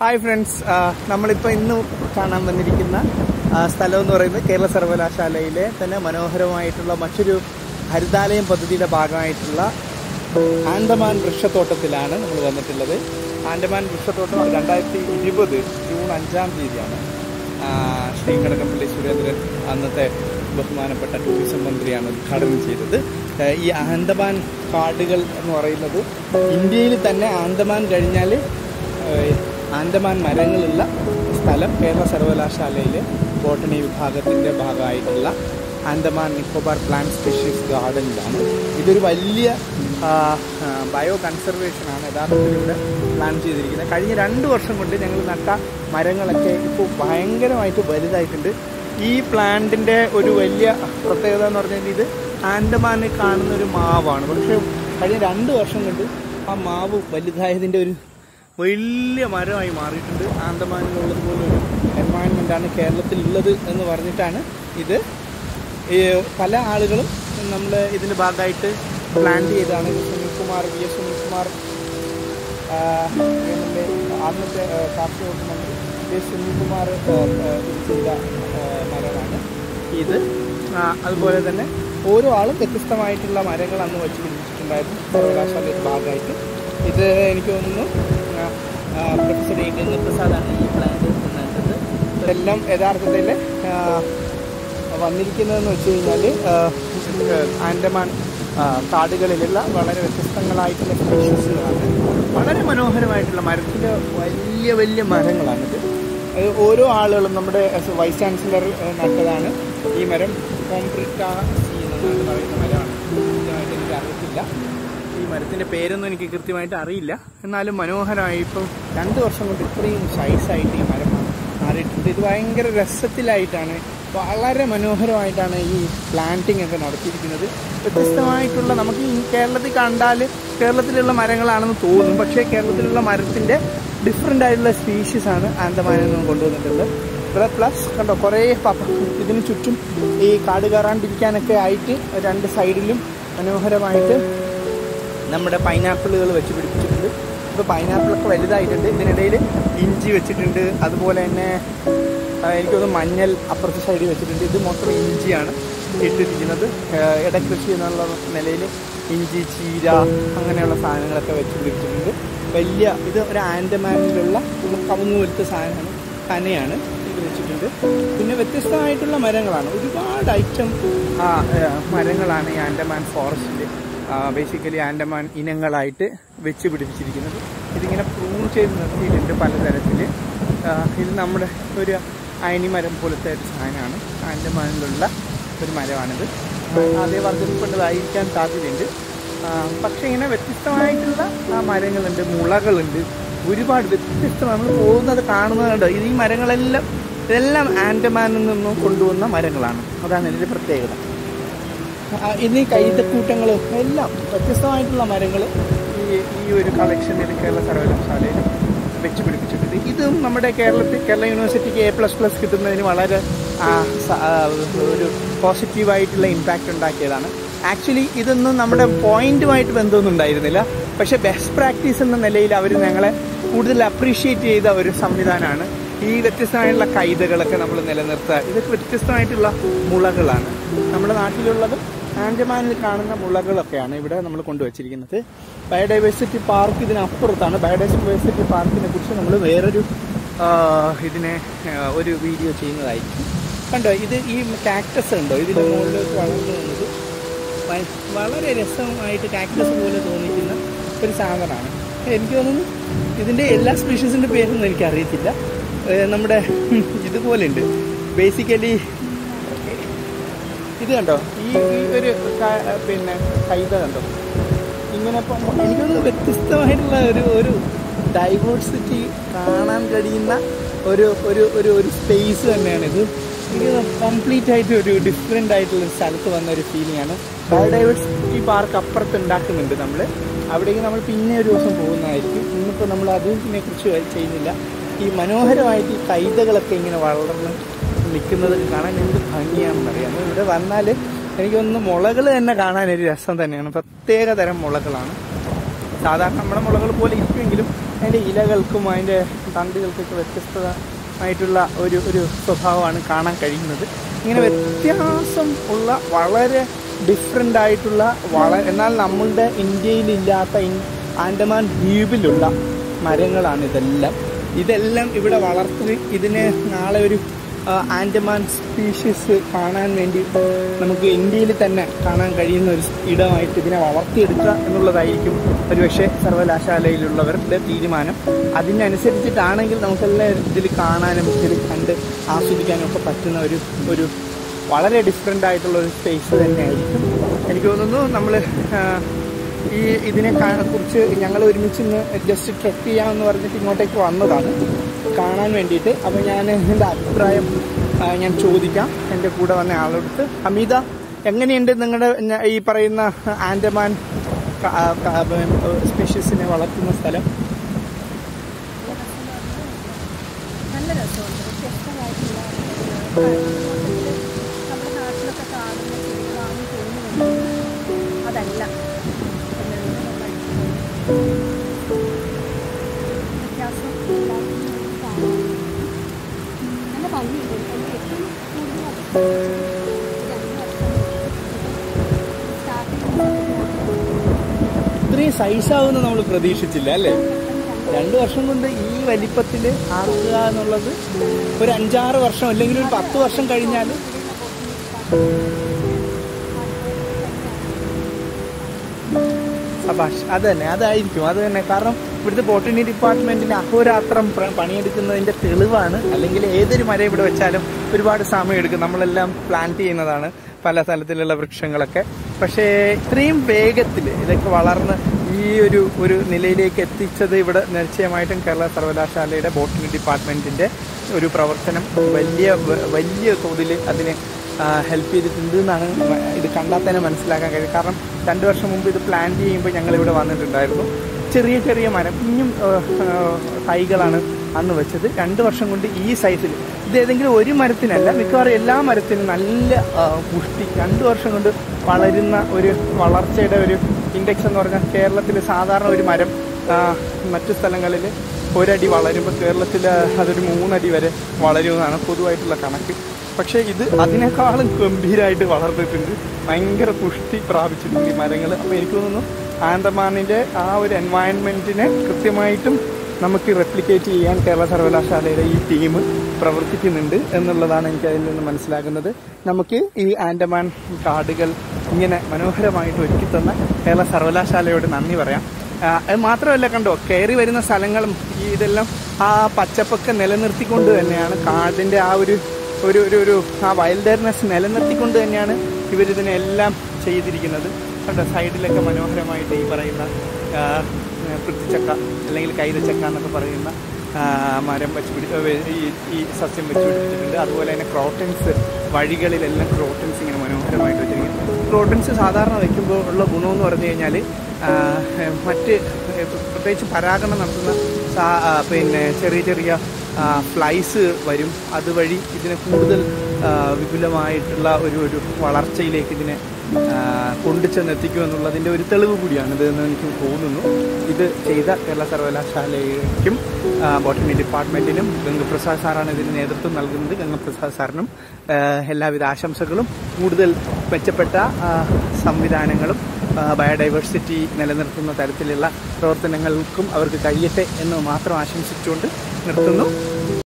Hi friends നമ്മളിപ്പോൾ ഇന്ന് കാണാൻ വന്നിരിക്കുന്ന സ്ഥലം എന്ന് പറയുന്നത് കേരള സർവകലാശാലയിലെ തന്നെ മനോഹരമായിട്ടുള്ള മറ്റൊരു ഹരിതാലയം പദ്ധതിയുടെ ഭാഗമായിട്ടുള്ള ആൻഡമാൻ വൃക്ഷത്തോട്ടത്തിലാണ് നമ്മൾ വന്നിട്ടുള്ളത്. ആൻഡമാൻ വൃക്ഷത്തോട്ടം രണ്ടായിരത്തി ഇരുപത് ജൂൺ അഞ്ചാം തീയതിയാണ്. ശ്രീ കടകംപള്ളി സുരേന്ദ്രൻ അന്നത്തെ ബഹുമാനപ്പെട്ട ടൂറിസം മന്ത്രിയാണ് ഉദ്ഘാടനം ചെയ്തത്. ഈ ആൻഡമാൻ കാടുകൾ എന്ന് പറയുന്നത് ഇന്ത്യയിൽ തന്നെ ആൻഡമാൻ കഴിഞ്ഞാൽ ആൻഡമാൻ മരങ്ങളുള്ള സ്ഥലം കേരള സർവകലാശാലയിലെ ബോട്ടണി വിഭാഗത്തിന്റെ ഭാഗമായിട്ടുള്ള ആൻഡമാൻ നിക്കോബാർ പ്ലാന്റ് സ്പെഷ്യസ് ഗാർഡനിലാണ്. ഇതൊരു വലിയ ബയോ കൺസർവേഷനാണ് യഥാർത്ഥത്തിൽ ഇവിടെ പ്ലാൻ ചെയ്തിരിക്കുന്നത്. കഴിഞ്ഞ രണ്ട് വർഷം കൊണ്ട് ഞങ്ങൾ നട്ട മരങ്ങളൊക്കെ ഇപ്പോൾ ഭയങ്കരമായിട്ട് വലുതായിട്ടുണ്ട്. ഈ പ്ലാന്റിന്റെ ഒരു വലിയ പ്രത്യേകത എന്ന് പറഞ്ഞാൽ ഇത് ആൻഡമാനിൽ കാണുന്ന ഒരു മാവാണ്. പക്ഷേ കഴിഞ്ഞ രണ്ട് വർഷം കൊണ്ട് ആ മാവ് വലുതായതിന്റെ ഒരു വലിയ മരമായി മാറിയിട്ടുണ്ട്. ആന്തമാനിലുള്ളത് പോലൊരു ഒരു എൻവയൺമെന്റ് ആണ് കേരളത്തിലുള്ളത് എന്ന് പറഞ്ഞിട്ടാണ് ഇത് പല ആളുകളും നമ്മൾ ഇതിന്റെ ഭാഗമായിട്ട് പ്ലാൻ ചെയ്താണ് സുനിൽകുമാർ വി എസ് സുനിൽകുമാർ അന്നത്തെ കാർഷിക വകുപ്പ് മന്ത്രി വി എസ് സുനിൽകുമാർ ചെയ്ത മരമാണ് ഇത്. അതുപോലെ തന്നെ ഓരോ ആളും വ്യത്യസ്തമായിട്ടുള്ള മരങ്ങൾ അന്ന് വെച്ച് പിടിച്ചിട്ടുണ്ടായിരുന്നു സർവകലാശാലയുടെ ഭാഗമായിട്ട്. ഇത് എനിക്ക് തോന്നുന്നു ആ, പ്രൊഫസർ എ ഗംഗപ്രസാദാണ് ഈ പ്ലാന്റ് നട്ടത് ഇതെല്ലാം യഥാർത്ഥത്തിൽ വന്നിരിക്കുന്നതെന്ന് വെച്ച് കഴിഞ്ഞാൽ ആൻഡമാൻ കാടുകളിലുള്ള വളരെ വ്യത്യസ്തങ്ങളായിട്ടുള്ള സ്പീഷീസുകളാണ് വളരെ മനോഹരമായിട്ടുള്ള മരത്തിന്റെ വലിയ വലിയ മരങ്ങളാണിത് അത് ഓരോ ആളുകളും നമ്മുടെ വൈസ് ചാൻസലർ നട്ടതാണ്. ഈ മരം കോംപ്രിറ്റാസി എന്നാണ് പറയുന്ന മരമാണ്. എനിക്ക് അറിയത്തില്ല ഈ മരത്തിന്റെ പേരൊന്നും എനിക്ക് കൃത്യമായിട്ട് അറിയില്ല. എന്നാലും മനോഹരമായി രണ്ട് വർഷം കൊണ്ട് ഇത്രയും സൈസായിട്ട് ഈ മരം മാറിയിട്ടുണ്ട്. ഇത് ഭയങ്കര രസത്തിലായിട്ടാണ് വളരെ മനോഹരമായിട്ടാണ് ഈ പ്ലാന്റിങ് ഒക്കെ നടത്തിയിരിക്കുന്നത്. വ്യത്യസ്തമായിട്ടുള്ള നമുക്ക് ഈ കേരളത്തിൽ കണ്ടാൽ കേരളത്തിലുള്ള മരങ്ങളാണെന്ന് തോന്നും. പക്ഷേ കേരളത്തിലുള്ള മരത്തിന്റെ ഡിഫറെന്റ് ആയിട്ടുള്ള സ്പീഷീസ് ആണ് ആൻഡമാനിൽ നിന്ന് കൊണ്ടുവന്നിട്ടുള്ളത്. ഇവിടെ പ്ലസ് കണ്ടോ കുറേ ഇതിന് ചുറ്റും ഈ കാട് കയറാണ്ടിരിക്കാനൊക്കെ ആയിട്ട് രണ്ട് സൈഡിലും മനോഹരമായിട്ട് നമ്മുടെ പൈനാപ്പിളുകൾ വെച്ച് പിടിപ്പിച്ചിട്ടുണ്ട്. ഇപ്പോൾ പൈനാപ്പിളൊക്കെ വലുതായിട്ടുണ്ട്. ഇതിനിടയിൽ ഇഞ്ചി വെച്ചിട്ടുണ്ട്. അതുപോലെ തന്നെ എനിക്കൊന്ന് മഞ്ഞൾ അപ്പുറത്തെ സൈഡിൽ വെച്ചിട്ടുണ്ട്. ഇത് മൊത്തം ഇഞ്ചിയാണ് ഇട്ടിരിക്കുന്നത്. ഇടക്കൃഷി എന്നുള്ള നിലയിൽ ഇഞ്ചി ചീര അങ്ങനെയുള്ള സാധനങ്ങളൊക്കെ വെച്ച് പിടിപ്പിച്ചിട്ടുണ്ട്. വലിയ ഇത് ഒരു ആൻഡമാനിലുള്ള കവുങ്ങ് പോലത്തെ സാധനമാണ്. കനയാണ് ഇത് വെച്ചിട്ടുണ്ട്. പിന്നെ വ്യത്യസ്തമായിട്ടുള്ള മരങ്ങളാണ്. ഒരുപാട് ഐറ്റം മരങ്ങളാണ് ഈ ആൻഡമാൻ ഫോറസ്റ്റിൽ ബേസിക്കലി ആൻഡമാൻ ഇനങ്ങളായിട്ട് വെച്ച് പിടിപ്പിച്ചിരിക്കുന്നത്. ഇതിങ്ങനെ പ്രൂൺ ചെയ്ത് നിർത്തിയിട്ടുണ്ട് പലതരത്തിൽ ഇത് നമ്മുടെ ഒരു അയനിമരം പോലത്തെ ഒരു സാധനമാണ്. ആൻഡമാനിലുള്ള ഒരു മരമാണിത്. അതേ വർദ്ധനപ്പെട്ടതായിരിക്കാൻ സാധ്യതയുണ്ട്. പക്ഷേ ഇങ്ങനെ വ്യത്യസ്തമായിട്ടുള്ള മരങ്ങളുണ്ട് മുളകളുണ്ട്. ഒരുപാട് വ്യത്യസ്തം നമ്മൾ പോകുന്നത് കാണുന്നതുണ്ട് ഈ മരങ്ങളെല്ലാം ഇതെല്ലാം ആൻഡമാനിൽ നിന്നും കൊണ്ടുവന്ന മരങ്ങളാണ്. അതാണ് ഇതിന്റെ പ്രത്യേകത. ആ, ഇന്നീ കൈതക്കൂട്ടങ്ങൾ എല്ലാം വ്യത്യസ്തമായിട്ടുള്ള മരങ്ങൾ ഈ ഈ ഒരു കളക്ഷനിൽ കേരള സർവകലാശാലയിൽ വെച്ച് പിടിപ്പിച്ചിട്ടുണ്ട്. ഇതും നമ്മുടെ കേരളത്തിൽ കേരള യൂണിവേഴ്സിറ്റിക്ക് എ പ്ലസ് പ്ലസ് കിട്ടുന്നതിന് വളരെ ഒരു പോസിറ്റീവായിട്ടുള്ള ഇമ്പാക്റ്റ് ഉണ്ടാക്കിയതാണ്. ആക്ച്വലി ഇതൊന്നും നമ്മുടെ പോയിന്റുമായിട്ട് ബന്ധമൊന്നും ഉണ്ടായിരുന്നില്ല. പക്ഷെ ബെസ്റ്റ് പ്രാക്ടീസ് എന്ന നിലയിൽ അവർ ഞങ്ങളെ കൂടുതൽ അപ്രീഷിയേറ്റ് ചെയ്ത ഒരു സംവിധാനമാണ്. ഈ വ്യത്യസ്തമായിട്ടുള്ള കൈതകളൊക്കെ നമ്മൾ നിലനിർത്തുക. ഇതൊക്കെ വ്യത്യസ്തമായിട്ടുള്ള മുളകളാണ്. നമ്മുടെ നാട്ടിലുള്ളതും ആൻഡമാനിൽ കാണുന്ന മുളകളൊക്കെയാണ് ഇവിടെ നമ്മൾ കൊണ്ടുവച്ചിരിക്കുന്നത്. ബയോഡൈവേഴ്സിറ്റി പാർക്ക് ഇതിനപ്പുറത്താണ്. ബയോഡൈവേഴ്സിറ്റി പാർക്കിനെ കുറിച്ച് നമ്മൾ വേറൊരു ഇതിനെ ഒരു വീഡിയോ ചെയ്യുന്നതായിരിക്കും. കണ്ടോ ഇത് ഈ കാക്ടസ് ഉണ്ടോ ഇതിന്റെ മുകളിലേക്ക് വളർന്നു വളരെ രസമായിട്ട് കാക്ടസ് പോലെ തോന്നിക്കുന്ന ഒരു സാധനമാണ്. എനിക്ക് തോന്നുന്നു ഇതിന്റെ എല്ലാ സ്പീഷീസിന്റെ പേരൊന്നും എനിക്കറിയത്തില്ല. നമ്മുടെ ഇതുപോലെ ഉണ്ട് ബേസിക്കലി ഇത് കണ്ടോ? ഈ ഒരു പിന്നെ കൈത കണ്ടോ? ഇങ്ങനെ എനിക്കൊരു വ്യത്യസ്തമായിട്ടുള്ള ഒരു ഒരു ഡൈവേഴ്സിറ്റി കാണാൻ കഴിയുന്ന ഒരു ഒരു ഒരു ഒരു സ്പേസ് തന്നെയാണിത് എനിക്ക് കംപ്ലീറ്റ് ആയിട്ട് ഒരു ഡിഫറെന്റ് ആയിട്ടുള്ള സ്ഥലത്ത് വന്ന ഒരു ഫീലിംഗ് ആണ്. ബയോഡൈവേഴ്സിറ്റി പാർക്ക് അപ്പുറത്ത് ഉണ്ടാക്കുന്നുണ്ട് നമ്മൾ അവിടേക്ക് നമ്മൾ പിന്നെ ഒരു ദിവസം പോകുന്നതായിരിക്കും. ഇന്നിപ്പോൾ നമ്മൾ അതിനെ കുറിച്ച് ചെയ്യുന്നില്ല. ഈ മനോഹരമായിട്ട് ഈ കൈതകളൊക്കെ ഇങ്ങനെ വളർന്ന് നിൽക്കുന്നത് കാണാൻ എന്ത് ഭംഗിയാണെന്നറിയാം ഇവിടെ വന്നാൽ എനിക്കൊന്ന് മുളകൾ തന്നെ കാണാൻ ഒരു രസം തന്നെയാണ്. പ്രത്യേക തരം മുളകളാണ്. സാധാരണ നമ്മുടെ മുളകൾ പോലെ ഇരിക്കുമെങ്കിലും അതിന്റെ ഇലകൾക്കും അതിന്റെ തണ്ടുകൾക്കൊക്കെ വ്യത്യസ്തമായിട്ടുള്ള ഒരു ഒരു സ്വഭാവമാണ് കാണാൻ കഴിയുന്നത്. ഇങ്ങനെ വ്യത്യാസം ഉള്ള വളരെ ഡിഫറെന്റ് ആയിട്ടുള്ള വള എന്നാൽ നമ്മളുടെ ഇന്ത്യയിലില്ലാത്ത ആൻഡമാൻ ദ്വീപിലുള്ള മരങ്ങളാണ് ഇതെല്ലാം. ഇതെല്ലാം ഇവിടെ വളർത്തി ഇതിന് നാളെ ഒരു ആൻഡമാൻ സ്പീഷീസ് കാണാൻ വേണ്ടി നമുക്ക് ഇന്ത്യയിൽ തന്നെ കാണാൻ കഴിയുന്ന ഒരു ഇടമായിട്ട് ഇതിനെ വളർത്തിയെടുക്കുക എന്നുള്ളതായിരിക്കും ഒരുപക്ഷെ സർവകലാശാലയിലുള്ളവരുടെ തീരുമാനം. അതിനനുസരിച്ചിട്ടാണെങ്കിൽ നമുക്കെല്ലാം ഇതിൽ കാണാനും ഇതിൽ കണ്ട് ആസ്വദിക്കാനും ഒക്കെ പറ്റുന്ന ഒരു ഒരു വളരെ ഡിഫറെന്റ് ആയിട്ടുള്ള ഒരു സ്പേസ് തന്നെയായിരിക്കും. എനിക്ക് തോന്നുന്നു നമ്മൾ ഈ ഇതിനെ കുറിച്ച് ഞങ്ങൾ ഒരുമിച്ച് ഇന്ന് ജസ്റ്റ് ട്രെക്ക് ചെയ്യാമെന്ന് പറഞ്ഞിട്ട് ഇങ്ങോട്ടേക്ക് വന്നതാണ്. കാണാൻ വേണ്ടിയിട്ട് അപ്പോൾ ഞാൻ എന്റെ അഭിപ്രായം ഞാൻ ചോദിക്കാം. എന്റെ കൂടെ വന്ന ആളെടുത്ത്. അമിത എങ്ങനെയുണ്ട് നിങ്ങളുടെ ഈ പറയുന്ന ആൻഡമാൻ സ്പീഷ്യസിനെ വളർത്തുന്ന സ്ഥലം? നല്ല രസമുണ്ട്. വ്യത്യസ്തമായിട്ടുള്ള സൈസാവുമെന്ന് നമ്മൾ പ്രതീക്ഷിച്ചില്ല അല്ലേ? രണ്ട് വർഷം കൊണ്ട് ഈ വലിപ്പത്തിൽ ആക്കുക എന്നുള്ളത് ഒരു അഞ്ചാറ് വർഷം അല്ലെങ്കിൽ ഒരു പത്ത് വർഷം കഴിഞ്ഞാൽ സബാഷ് അത് തന്നെ അതായിരിക്കും അത് തന്നെ. കാരണം ഇവിടുത്തെ ബോട്ടണി ഡിപ്പാർട്ട്മെന്റിന് അഹോരാത്രം പണിയെടുക്കുന്നതിന്റെ തെളിവാണ്. അല്ലെങ്കിൽ ഏതൊരു മര ഇവിടെ വെച്ചാലും ഒരുപാട് സമയം എടുക്കും നമ്മളെല്ലാം പ്ലാന്റ് ചെയ്യുന്നതാണ് പല സ്ഥലത്തിലുള്ള വൃക്ഷങ്ങളൊക്കെ. പക്ഷേ ഇത്രയും വേഗത്തിൽ ഇതൊക്കെ വളർന്ന് ഈ ഒരു ഒരു നിലയിലേക്ക് എത്തിച്ചത് ഇവിടെ നിശ്ചയമായിട്ടും കേരള സർവകലാശാലയുടെ ബോട്ടണി ഡിപ്പാർട്ട്മെന്റിന്റെ ഒരു പ്രവർത്തനം. വലിയ വലിയ തോതിൽ അതിന് ഹെൽപ്പ് ചെയ്തിട്ടുണ്ട് എന്നാണ് ഇത് കണ്ടാൽ തന്നെ മനസ്സിലാക്കാൻ കഴിയും. കാരണം രണ്ട് വർഷം മുമ്പ് ഇത് പ്ലാൻ ചെയ്യുമ്പോൾ ഞങ്ങൾ ഇവിടെ വന്നിട്ടുണ്ടായിരുന്നു. ചെറിയ ചെറിയ മരം ആ, തൈകളാണ് അന്ന് വെച്ചത്. രണ്ട് വർഷം കൊണ്ട് ഈ സൈസിൽ ഇത് ഏതെങ്കിലും ഒരു മരത്തിനല്ല മിക്കവാറും എല്ലാ മരത്തിനും നല്ല പുഷ്ടി. രണ്ട് വർഷം കൊണ്ട് വളരുന്ന ഒരു വളർച്ചയുടെ ഒരു ഇൻഡെക്സ് എന്ന് പറഞ്ഞാൽ കേരളത്തിൽ സാധാരണ ഒരു മരം. മറ്റു സ്ഥലങ്ങളിൽ ഒരടി വളരുമ്പോൾ കേരളത്തിൽ അതൊരു മൂന്നടി വരെ വളരുമെന്നാണ് പൊതുവായിട്ടുള്ള കണക്ക്. പക്ഷേ ഇത് അതിനേക്കാളും ഗംഭീരമായിട്ട് വളർന്നിട്ടുണ്ട്. ഭയങ്കര പുഷ്ടി പ്രാപിച്ചിട്ടുണ്ട് ഈ മരങ്ങൾ. അപ്പോൾ എനിക്ക് തോന്നുന്നു ആൻഡമാനിന്റെ ആ ഒരു എൻവയൺമെന്റിനെ കൃത്യമായിട്ടും നമുക്ക് റെപ്ലിക്കേറ്റ് ചെയ്യാൻ കേരള സർവകലാശാലയുടെ ഈ ടീം പ്രവർത്തിക്കുന്നുണ്ട് എന്നുള്ളതാണ് എനിക്ക് അതിൽ നിന്ന് മനസ്സിലാകുന്നത്. നമുക്ക് ഈ ആൻഡമാൻ കാടുകൾ ഇങ്ങനെ മനോഹരമായിട്ട് ഒരുക്കി തന്ന കേരള സർവകലാശാലയോട് നന്ദി പറയാം. അത് മാത്രമല്ല കണ്ടോ കയറി വരുന്ന സ്ഥലങ്ങളും ഈ ഇതെല്ലാം ആ പച്ചപ്പൊക്കെ നിലനിർത്തിക്കൊണ്ട് തന്നെയാണ് കാടിന്റെ ആ ഒരു ഒരു ഒരു ഒരു ആ വൈൽഡർനെസ് നിലനിർത്തിക്കൊണ്ട് തന്നെയാണ് ഇവരിതിനെല്ലാം ചെയ്തിരിക്കുന്നത്. കണ്ടോ സൈഡിലൊക്കെ മനോഹരമായിട്ട് ഈ പറയുന്ന ആ, പൃഥ്വിച്ചക്ക അല്ലെങ്കിൽ കൈതച്ചക്ക എന്നൊക്കെ പറയുന്ന മരം വെച്ച് പിടി ഈ സസ്യം വെച്ച് പിടിപ്പിച്ചിട്ടുണ്ട്. അതുപോലെ തന്നെ ക്രോട്ടൻസ് വഴികളിലെല്ലാം ക്രോട്ടൻസ് ഇങ്ങനെ മനോഹരമായിട്ട് വെച്ചിരിക്കുന്നു. ക്രോട്ടൻസ് സാധാരണ വയ്ക്കുമ്പോൾ ഉള്ള ഗുണമെന്ന് പറഞ്ഞു കഴിഞ്ഞാൽ മറ്റ് പ്രത്യേകിച്ച് പരാഗണം നടത്തുന്ന പിന്നെ ചെറിയ ചെറിയ ഫ്ലൈസ് വരും. അതുവഴി ഇതിനെ കൂടുതൽ വിപുലമായിട്ടുള്ള ഒരു ഒരു വളർച്ചയിലേക്ക് ഇതിനെ കൊണ്ടുചെന്നെത്തിക്കും എന്നുള്ളതിന്റെ ഒരു തെളിവ് കൂടിയാണ് ഇത് എന്ന് എനിക്ക് തോന്നുന്നു. ഇത് ചെയ്ത കേരള സർവകലാശാലയ്ക്കും ബോട്ടണി ഡിപ്പാർട്ട്മെന്റിനും ഗംഗപ്രസാദ് സാറാണ് ഇതിന് നേതൃത്വം നൽകുന്നത്. ഗംഗപ്രസാദ് സാറിനും എല്ലാവിധ ആശംസകളും. കൂടുതൽ മെച്ചപ്പെട്ട സംവിധാനങ്ങളും ബയോഡൈവേഴ്സിറ്റി നിലനിർത്തുന്ന തരത്തിലുള്ള പ്രവർത്തനങ്ങൾക്കും അവർക്ക് കഴിയട്ടെ എന്ന് മാത്രം ആശംസിച്ചുകൊണ്ട് നിർത്തുന്നു.